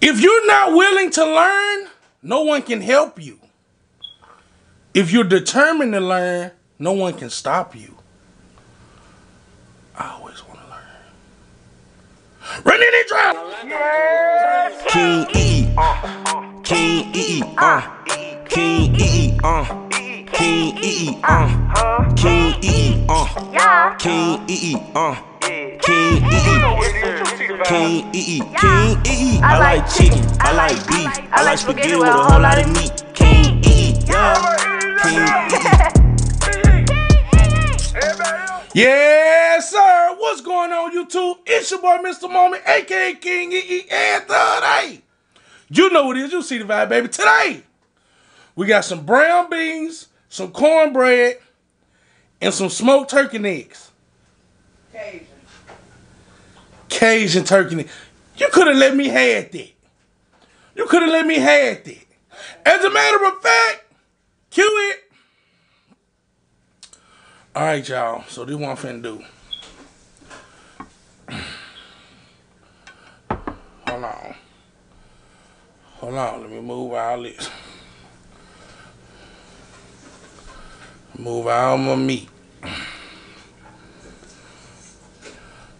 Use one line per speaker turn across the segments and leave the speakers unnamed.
If you're not willing to learn, no one can help you. If you're determined to learn, no one can stop you. I always want to learn. Run in and drop.
King E, uh, King E, uh, King E, uh, King E, uh, King E, uh, King E, uh, King E, King E, King E. I like chicken, I like beef, I like spaghetti with a whole lot of meat. King E, yeah, King E.
Yes, sir. What's going on, YouTube? It's your boy, Mr. Moment, aka King E and today. You know what it is. You see the vibe, baby. Today, we got some brown beans, some cornbread, and some smoked turkey necks.
Cajun.
Cajun turkey. You could have let me have that. You could have let me have that. As a matter of fact, cue it. All right, y'all. So this one I'm finna do. Hold on. Hold on. Let me move all this. Move all my meat.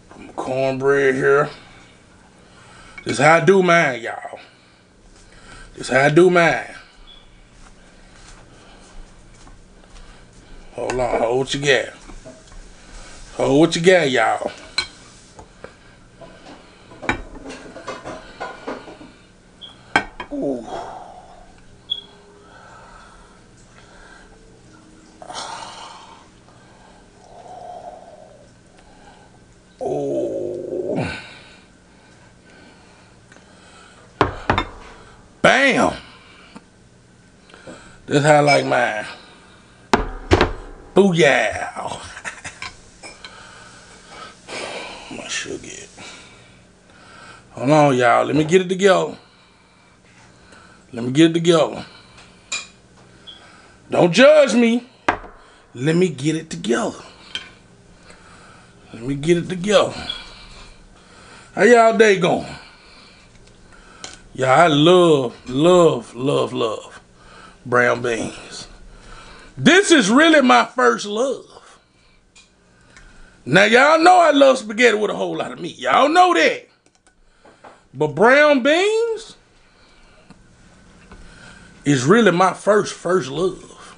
Put my cornbread here. This how I do mine, y'all. This how I do mine. Hold on, hold what you got. Hold what you got, y'all. Ooh. Oh. Bam. This how I like mine. Booyah. My sugar. Hold on, y'all. Let me get it together. Let me get it together. Don't judge me. Let me get it together. Let me get it together. How y'all day going? Yeah, I love, love, love, love brown beans. This is really my first love. Now, y'all know I love spaghetti with a whole lot of meat. Y'all know that. But brown beans is really my first, first love.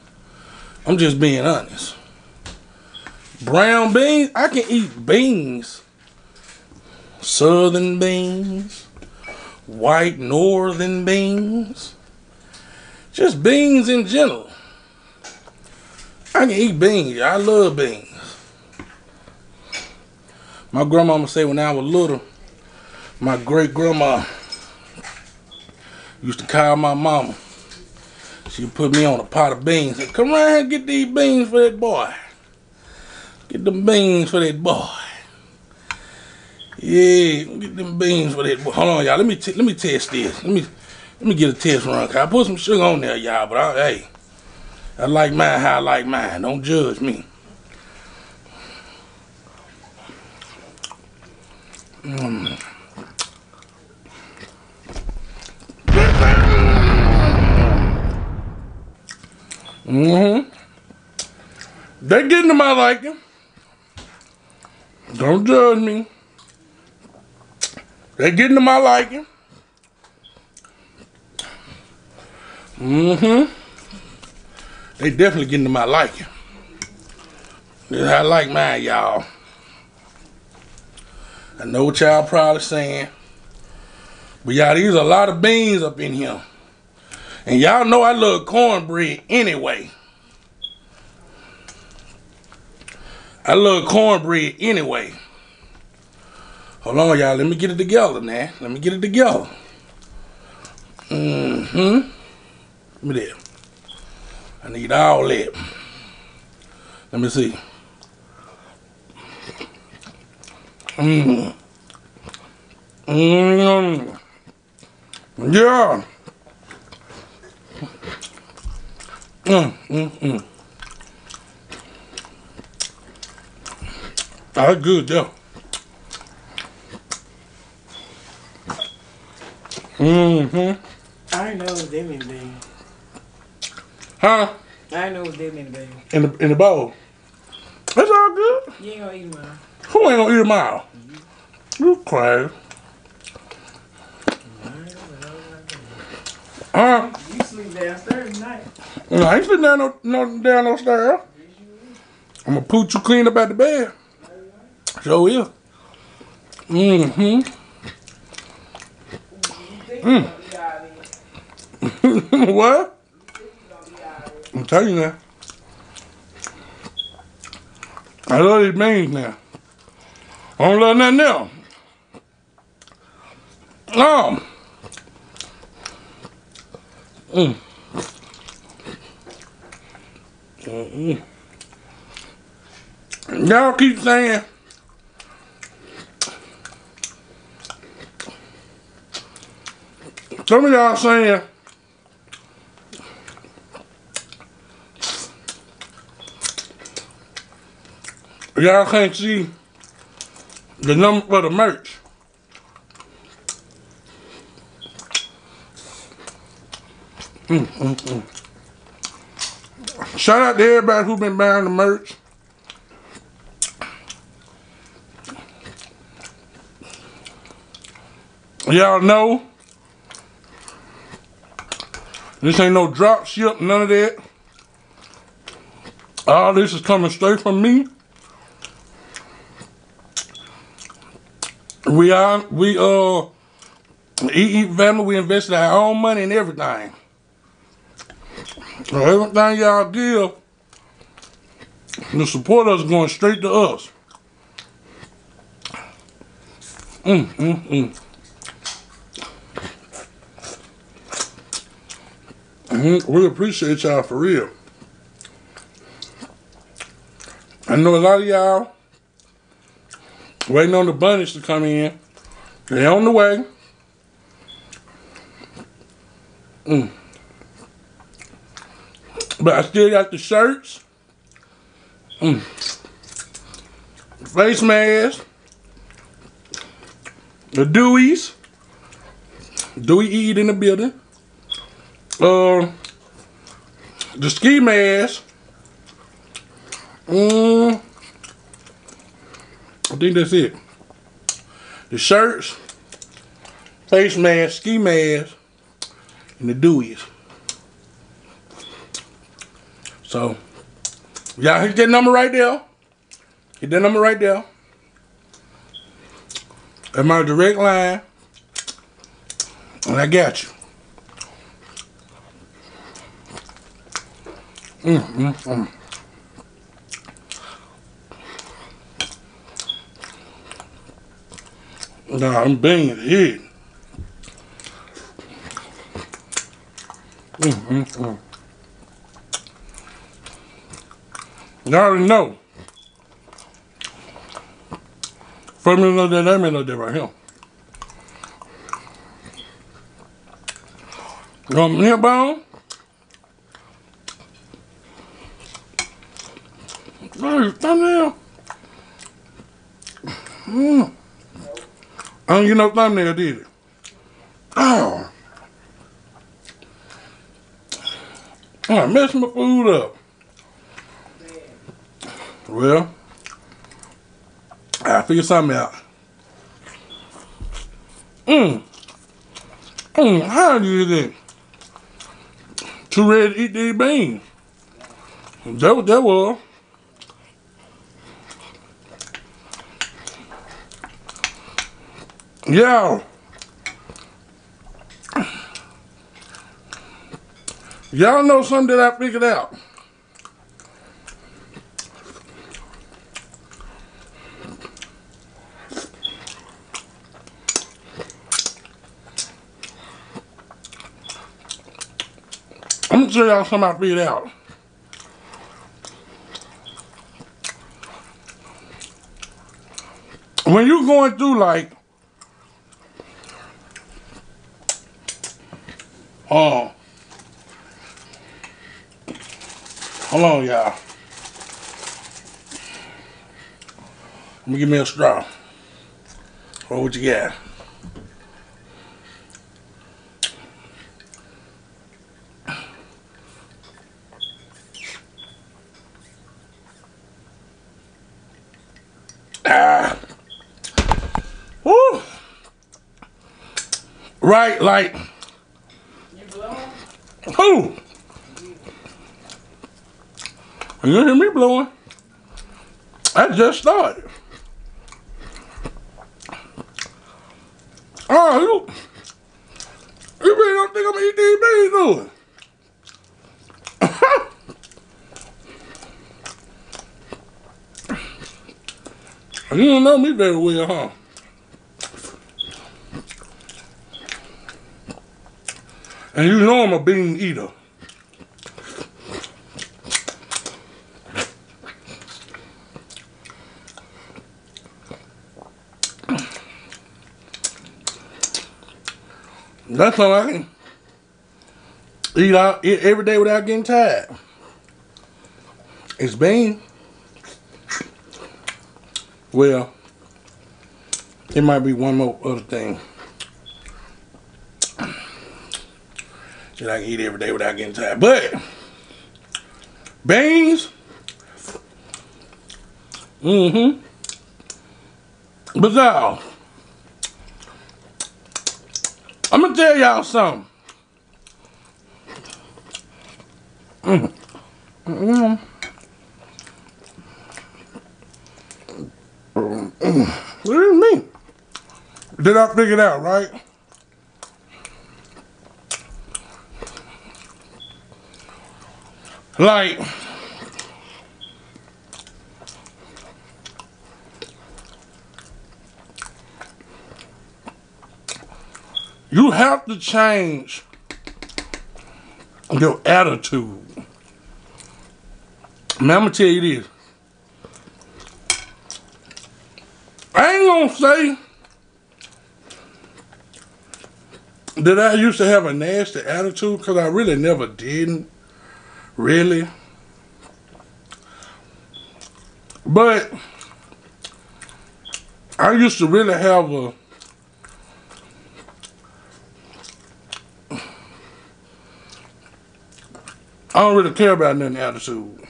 I'm just being honest. Brown beans, I can eat beans. Southern beans, white northern beans, just beans in general. I can eat beans. I love beans. My grandmama say when I was little, my great grandma used to call my mama. She put me on a pot of beans. Said, Come around here and get these beans for that boy. Get them beans for that boy. Yeah, get them beans for that boy. Hold on, y'all. Let me let me test this. Let me let me get a test run. I put some sugar on there, y'all. But I, hey, I like mine how I like mine. Don't judge me. Mm-hmm. They getting to my liking. Don't judge me. They getting to my liking. Mm-hmm. They definitely getting to my liking. I like mine, y'all. I know what y'all probably saying. But y'all, these a lot of beans up in here. And y'all know I love cornbread anyway. I love cornbread anyway. Hold on, y'all. Let me get it together man. Let me get it together. Mm-hmm. Let me there. I need all that. Let me see. Mmm. Mmm. Yeah. Mm, mm, mm. That's good, yeah. Mm-hmm.
I know that many bags.
Huh?
I know was that many bags.
In the in the bowl. That's all good.
You ain't gonna eat them all.
Who ain't gonna eat them all? You crazy. Huh?
You sleep downstairs tonight.
No, I ain't sitting down no, no down no stairs. I'm gonna put you clean up at the bed. So is. Mm-hmm. Mm. what? I'm telling you now. I love these beans now. I don't love nothing else. No. Mm. Mm-mm. Y'all keep saying some of y'all saying y'all can't see the number for the merch. Mm, mm, mm. Shout out to everybody who been buying the merch. Y'all know this ain't no drop ship, none of that. All this is coming straight from me. We are we uh EE family, we invested our own money and everything. So everything y'all give, the supporters going straight to us. Mm, mm, mm. Mhm, We appreciate y'all for real. I know a lot of y'all waiting on the bunnies to come in. They on the way. Mm. But I still got the shirts. Mm. Face mask. The Deweys. Dewey Eat in the building. Uh, the ski mask. Mm, I think that's it. The shirts, face mask, ski mask, and the Deweys. So, y'all hit that number right there. Hit that number right there. That's my direct line. And I got you. Mm, mm, mm. Nah, I'm banging it. Mm, mm, mm. You already know. First me know that, that know that right here. Me here, bone? Hey, thumbnail. Mm. I don't get no thumbnail, did it? Oh. I messed my food up. Well, I figure something out. Mmm. Mmm, how do you think? Too ready to eat these beans. That that was. Yo. Y'all know something that I figured out. I'm gonna tell y'all something I figured out. When you're going through like Hold on, y'all. Let me give me a straw. What would you get? Ah. Woo. Right, like.
You?
Who? You hear me blowing? I just started. Oh, you, you really don't think I'm gonna eat these beans, do you don't know me very well, huh? And you know I'm a bean eater. That's how I can eat out eat every day without getting tired. It's bean. Well, it might be one more other thing that I can eat every day without getting tired. But beans, mm-hmm. Bizarre. I'm gonna tell y'all something. Mm. Mm. What do you mean? Did I figure it out, right? Like, you have to change your attitude. Man, I'm gonna tell you this. I ain't gonna say that I used to have a nasty attitude because I really never didn't. Really. But I used to really have a I don't really care about nothing attitude.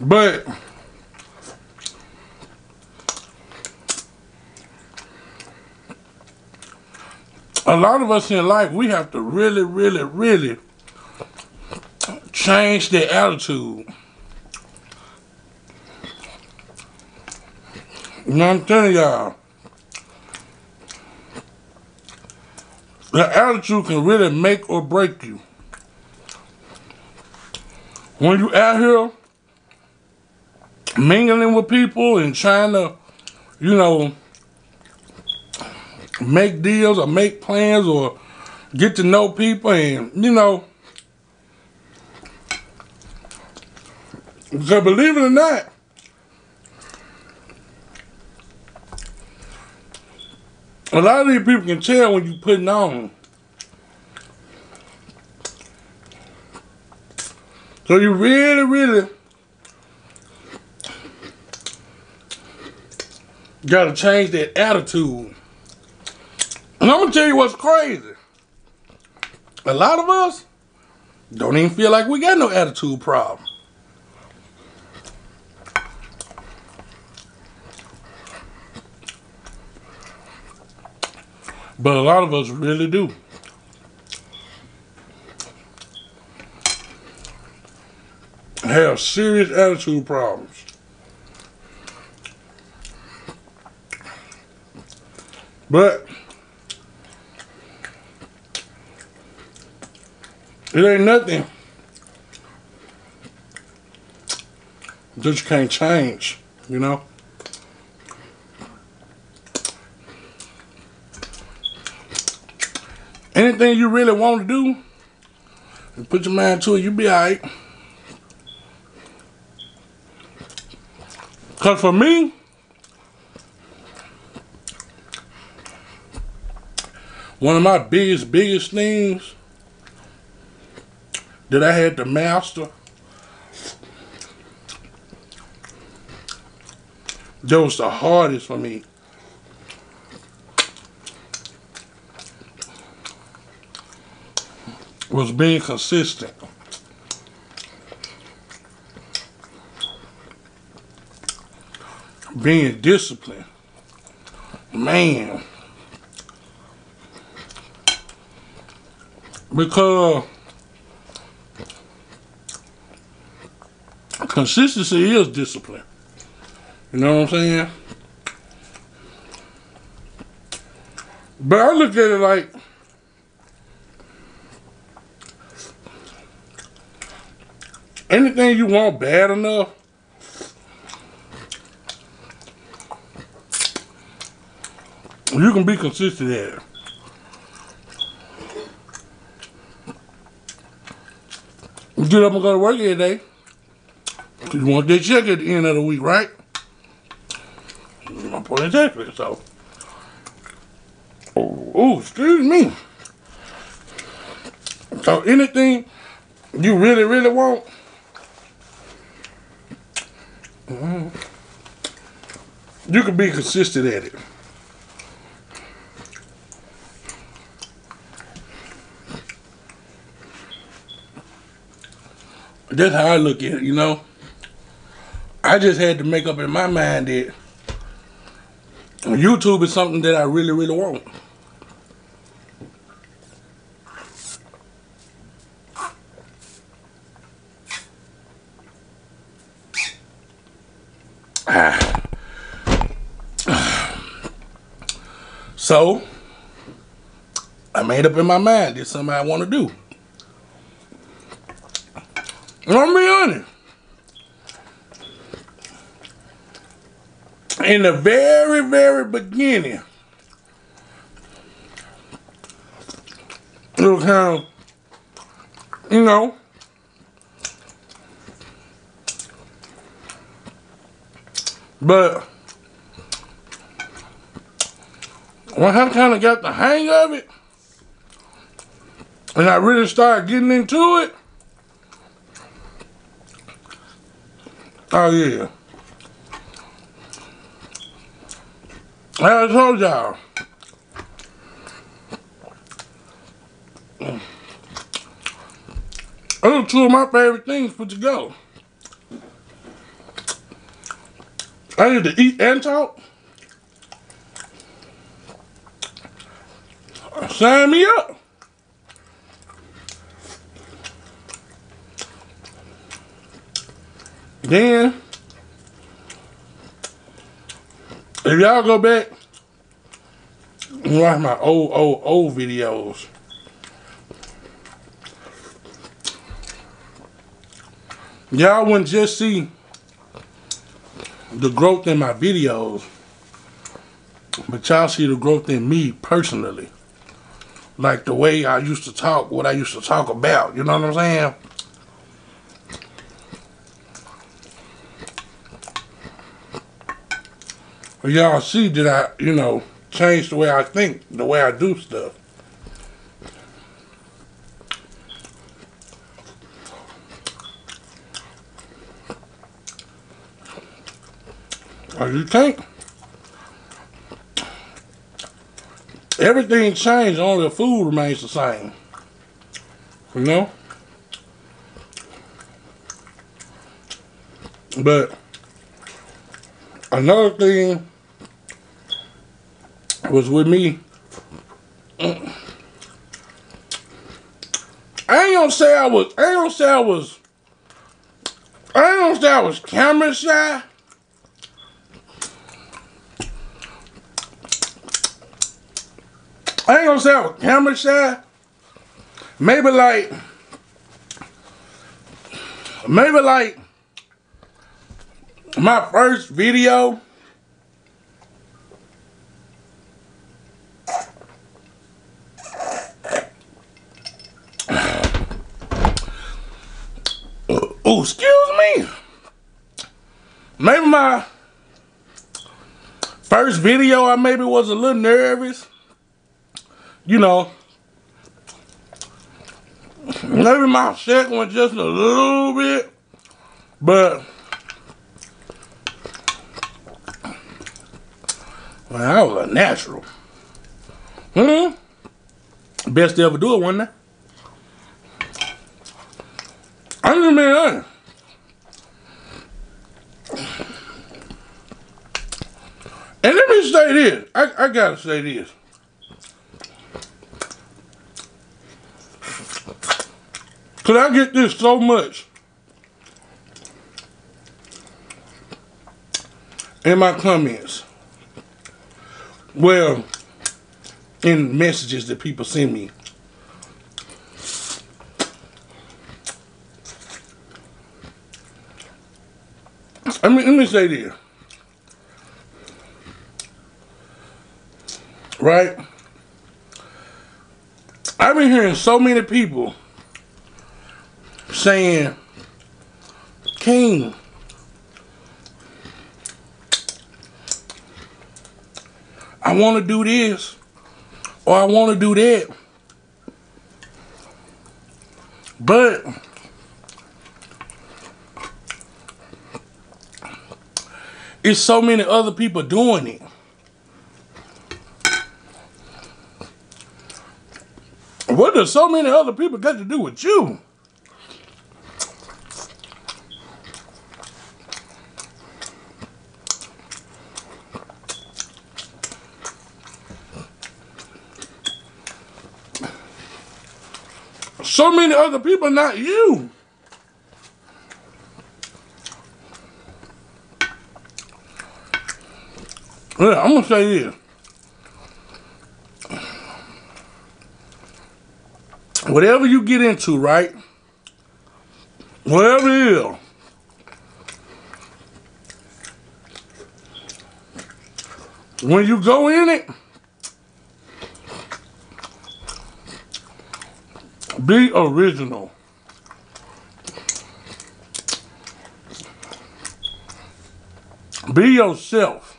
But a lot of us in life, we have to really, really, really change their attitude. You know I'm telling y'all? The attitude can really make or break you. When you out here mingling with people and trying to, you know, make deals or make plans or get to know people and, you know, because believe it or not, a lot of these people can tell when you're putting on. So you really, really gotta change that attitude. And I'm gonna tell you what's crazy. A lot of us don't even feel like we got no attitude problem. But a lot of us really do. Have serious attitude problems. But it ain't nothing you can't change, you know? Anything you really want to do, put your mind to it, you be alright. Cause for me, one of my biggest, biggest things that I had to master that was the hardest for me. Was being consistent. Being disciplined. Man. Because consistency is discipline. You know what I'm saying? But I look at it like anything you want bad enough, you can be consistent at it. Get up and go to work every day. You want that check at the end of the week, right? I'm putting tax for so. Oh, excuse me. So anything you really, really want, mhm, you can be consistent at it. That's how I look at it, you know. I just had to make up in my mind that YouTube is something that I really, really want. So, I made up in my mind it's something I want to do. And I'm be honest. In the very, very beginning, it was kind of, you know, but when I kind of got the hang of it, and I really started getting into it, oh yeah. Like I told y'all, those are two of my favorite things put together. I need to eat and talk. Sign me up. Then, if y'all go back and watch my old, old, old videos, y'all wouldn't just see the growth in my videos, but y'all see the growth in me personally. Like the way I used to talk, what I used to talk about. You know what I'm saying? Y'all see that I, you know, change the way I think, the way I do stuff. As you think. Everything changed, only the food remains the same. You know? But another thing was with me. I ain't gonna say I was. I ain't gonna say I was. I ain't gonna say I was camera shy. I ain't gonna say I was camera shy. Maybe like. Maybe like. My first video. Oh, excuse me. Maybe my first video, I maybe was a little nervous. You know. Maybe my second one just a little bit. But well, I was a natural. Hmm. Best to ever do it, wasn't I? I'm just. And let me say this. I, I gotta say this. Cause I get this so much in my comments. Well, in messages that people send me. Let me, let me say this. Right? I've been hearing so many people saying, King, I want to do this or I want to do that. But it's so many other people doing it. What does so many other people got to do with you? So many other people, not you. Yeah, I'm gonna say this. Whatever you get into, right? Whatever it is. When you go in it, be original. Be yourself.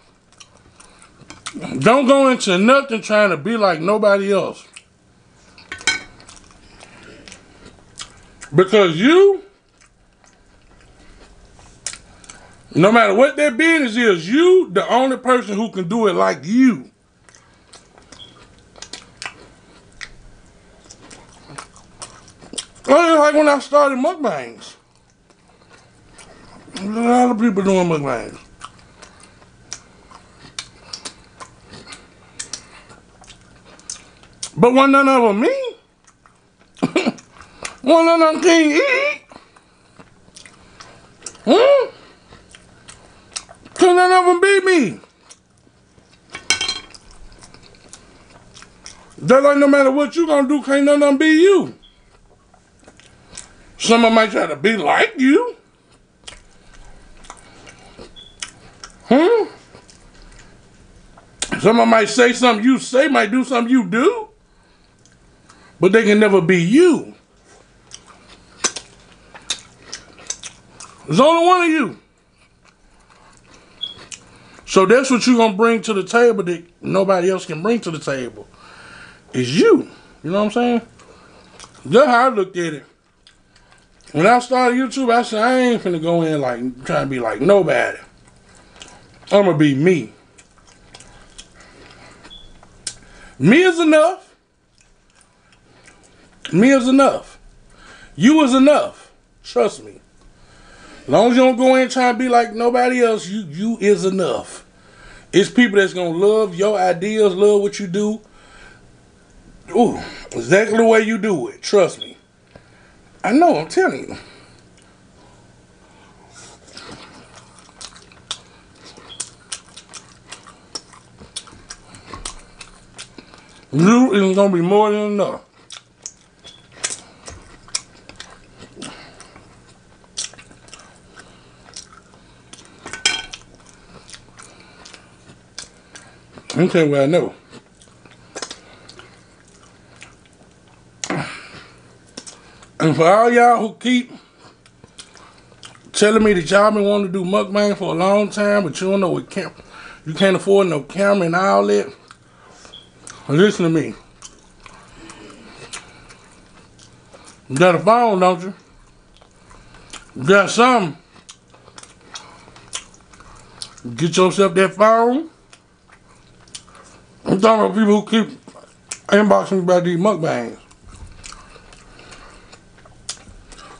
Don't go into nothing trying to be like nobody else. Because you, no matter what that business is, you the only person who can do it like you. Well, like when I started mukbangs. A lot of people doing mukbangs. But when none of them me, one none of them can't eat. Hmm? Cause none of them beat me. Just like no matter what you gonna do, can't none of them be you. Someone might try to be like you. Hmm? Some Someone might say something you say, might do something you do. But they can never be you. There's only one of you. So that's what you're gonna bring to the table that nobody else can bring to the table. Is you. You know what I'm saying? That's how I looked at it. When I started YouTube, I said I ain't finna go in like trying to be like nobody. I'm gonna be me. Me is enough. Me is enough. You is enough. Trust me. As long as you don't go in trying to be like nobody else, you you is enough. It's people that's gonna love your ideas, love what you do. Ooh, exactly the way you do it. Trust me. I know, I'm telling you. You is gonna be more than enough. You what I know. And for all y'all who keep telling me that y'all been wanting to do mukbang for a long time, but you don't know what cam you can't afford no camera and all that. Listen to me. You got a phone, don't you? You got something. Get yourself that phone. I'm talking about people who keep inboxing me about these mukbangs.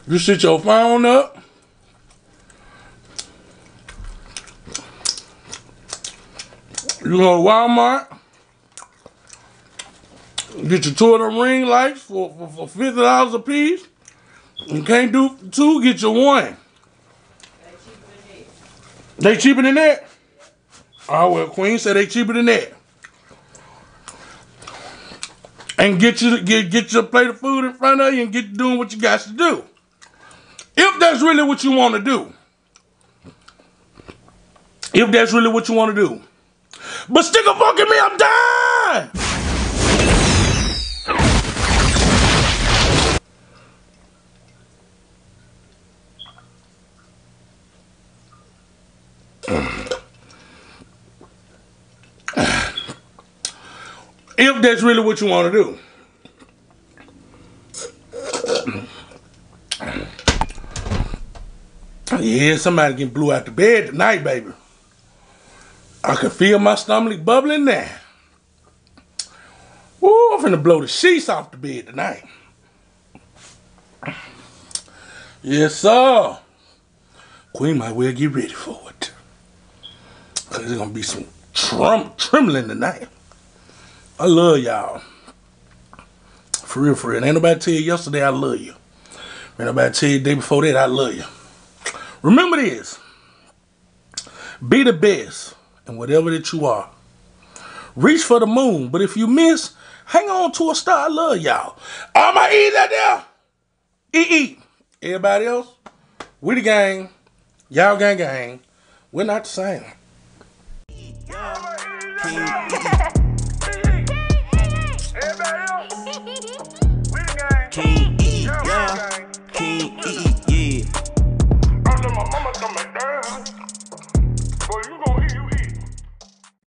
You sit your phone up. You go to Walmart, get your two of them ring lights for, for, for fifty dollars a piece. You can't do two, get your one. They cheaper than that. Oh well, Queen said they cheaper than that. And get you get get your plate of food in front of you and get doing what you got to do. If that's really what you want to do. If that's really what you want to do. But stick a fuck in me, I'm done! if that's really what you want to do. Yeah, somebody getting blew out the bed tonight, baby. I can feel my stomach bubbling now. Woo, I'm finna blow the sheets off the bed tonight. Yes, sir. Queen might well get ready for it. Cause there's gonna be some trump trembling tonight. I love y'all. For real, for real. Ain't nobody tell you yesterday I love you. Ain't nobody tell you the day before that I love you. Remember this. Be the best in whatever that you are. Reach for the moon, but if you miss, hang on to a star. I love y'all. All my eat out there. Eat, eat. Everybody else, we the gang. Y'all gang gang. We're not the same.
down.